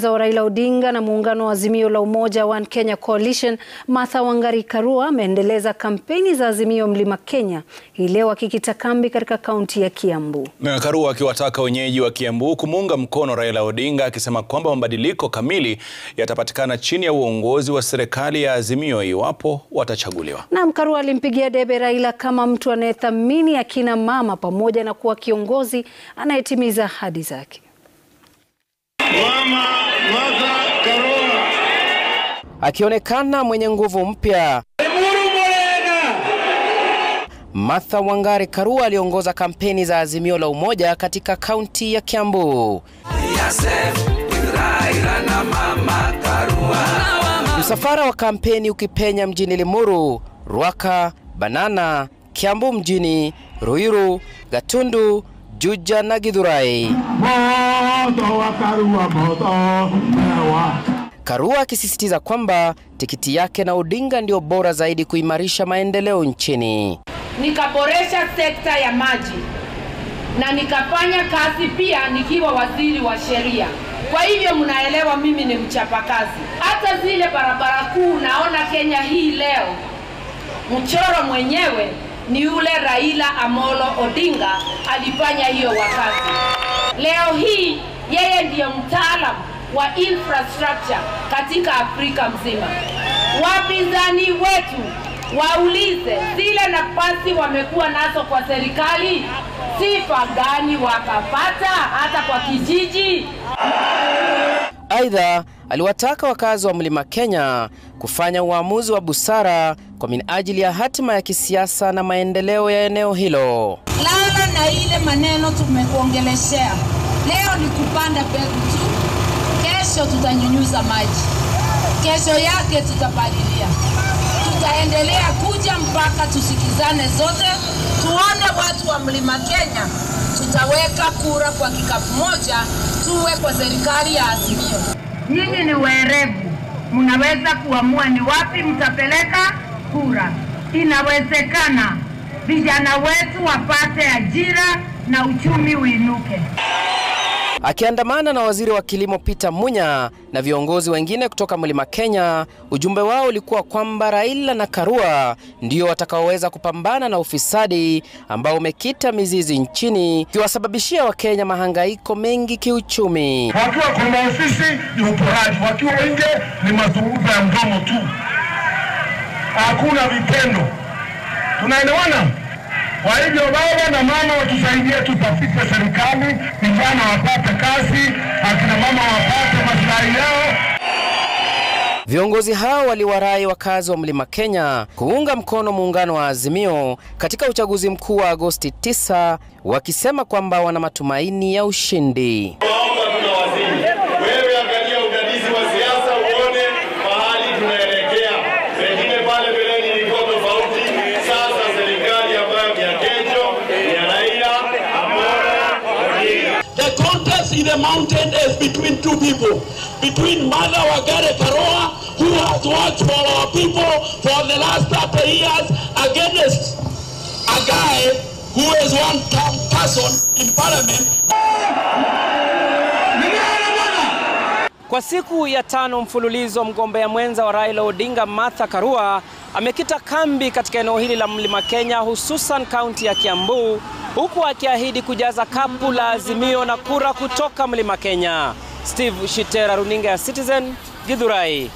wa Raila Odinga na muungano wa Azimio la Umoja One Kenya Coalition Martha Wangari Karua ameendeleza kampeni za Azimio Mlima Kenya hii leo akikita kambi katika kaunti ya Kiambu. Karua akiwataka wenyeji wa Kiambu kumuunga mkono Raila Odinga akisema kwamba mabadiliko kamili yatapatikana chini ya uongozi wa serikali ya Azimio iwapo watachaguliwa. Naam, Karua alimpigia debe Raila kama mtu anayethamini akina mama pamoja na kuwa kiongozi anayetimiza ahadi zake. Mama Martha Karua akionekana mwenye nguvu mpya. Martha Wangari Karua aliongoza kampeni za Azimio la Umoja katika kaunti ya Kiambu. Msafara wa kampeni ukipenya mjini Limuru, Ruaka, Banana, Kiambu mjini, Ruiru, Gatundu, Juja na Githurai. Karua akisisitiza kwamba tikiti yake na Odinga ndio bora zaidi kuimarisha maendeleo nchini. Nikaboresha sekta ya maji na nikafanya kazi pia nikiwa waziri wa sheria. Kwa hivyo mnaelewa mimi ni mchapakazi. Hata zile barabara kuu naona Kenya hii leo, mchoro mwenyewe ni yule Raila Amolo Odinga alifanya hiyo wakati. Leo hii yeye ndiye mtaalam wa infrastructure katika Afrika mzima. Wapinzani wetu waulize zile nafasi wamekuwa nazo kwa serikali, sifa gani wakapata hata kwa kijiji? Aidha, aliwataka wakazi wa Mlima Kenya kufanya uamuzi wa busara kwa minajili ya hatima ya kisiasa na maendeleo ya eneo hilo. Lala na ile maneno tumekuongeleshea leo ni kupanda mbegu tu, kesho tutanyunyuza maji, kesho yake tutapalilia. Tutaendelea kuja mpaka tusikizane zote, tuone watu wa Mlima Kenya tutaweka kura kwa kikapu moja, tuwe kwa serikali ya Azimio. Nyinyi ni werevu, mnaweza kuamua ni wapi mtapeleka kura. Inawezekana vijana wetu wapate ajira na uchumi uinuke. Akiandamana na waziri wa kilimo Peter Munya na viongozi wengine kutoka Mlima Kenya, ujumbe wao ulikuwa kwamba Raila na Karua ndio watakaoweza kupambana na ufisadi ambao umekita mizizi nchini, ukiwasababishia Wakenya mahangaiko mengi kiuchumi. wakiwa kwenye ofisi ni uporaji, wakiwa nje ni mazungumzo ya mdomo tu, hakuna vitendo. Tunaelewana? Kwa hivyo baba na mama watusaidie, tutafute serikali, vijana wapate kazi, akina mama wapate maslahi yao. Viongozi hao waliwarai wakazi wa Mlima Kenya kuunga mkono muungano wa Azimio katika uchaguzi mkuu wa Agosti 9 wakisema kwamba wana matumaini ya ushindi. Naomba tunawasihi wewe, angalia udadisi wa siasa uone mahali tunaelekea. Pengine pale mbeleni ilikuwa tofauti. Sasa serikali ambayo ni ya kesho ni ya Raila Amolo Odinga. The contest in the mountain is between two people. Between Mother Wagare Karoa, who has worked for our people for the last 30 years, against a guy who is one person in parliament. Kwa siku ya tano mfululizo, mgombea mwenza wa Raila Odinga Martha Karua amekita kambi katika eneo hili la Mlima Kenya, hususan kaunti ya Kiambu, huku akiahidi kujaza kapu la Azimio na kura kutoka Mlima Kenya. Steve Shitera, runinga ya Citizen, Githurai.